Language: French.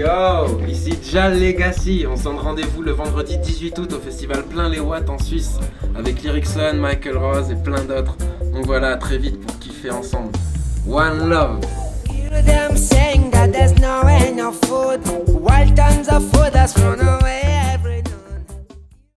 Yo, ici Jal Legacy. On s'en rendez-vous le vendredi 18 août au festival Plein les Watts en Suisse avec Lyricson, Michael Rose et plein d'autres. Donc voilà, à très vite pour kiffer ensemble. One love.